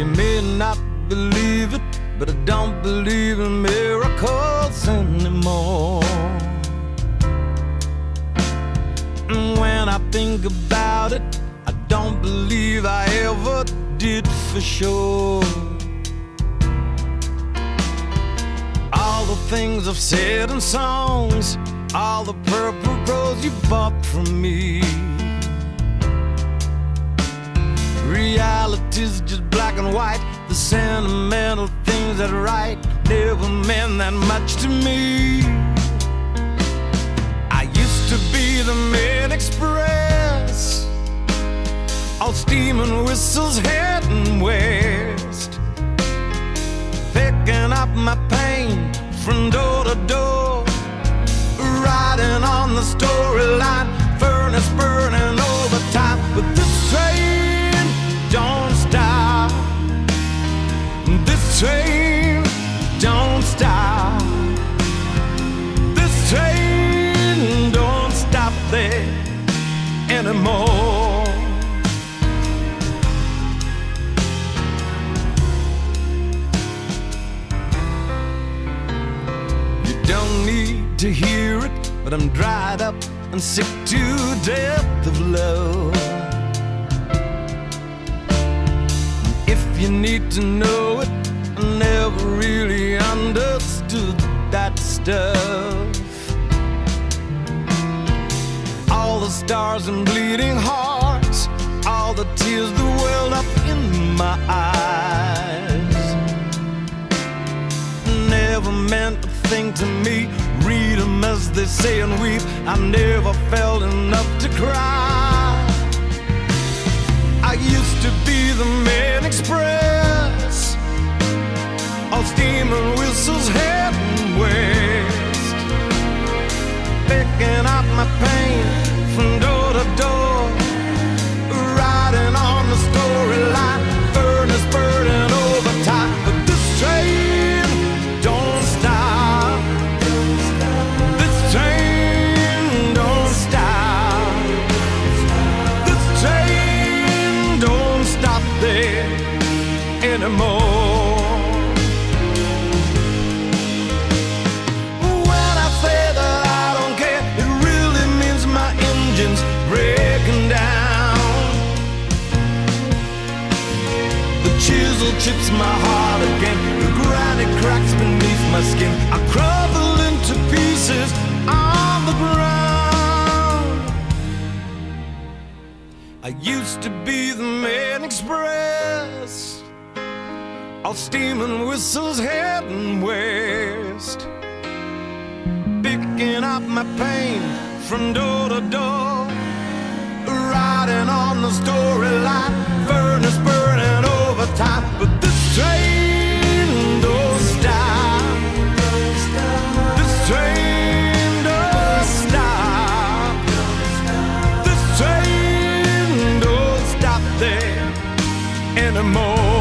You may not believe it, but I don't believe in miracles anymore. And when I think about it, I don't believe I ever did for sure. All the things I've said in songs, all the purple rose you bought from me. Reality's just black and white. The sentimental things that write never meant that much to me. I used to be the main express, all steam and whistles heading west, picking up my pain from anymore. You don't need to hear it, but I'm dried up and sick to death of love. If you need to know it, I never really understood that stuff. Stars and bleeding hearts, all the tears that welled up in my eyes never meant a thing to me. Read 'em as they say and weep. I never felt enough to cry. I used to be the main express, all steam and whistles heading west, picking anymore. When I say that I don't care, it really means my engine's breaking down. The chisel chips my heart again. The granite cracks beneath my skin. I crumble into pieces on the ground. I used to be the man express. All steam and whistles heading west. Picking up my pain from door to door. Riding on the story line furnace burning overtime. But this train don't stop. This train don't stop. This train don't stop there anymore.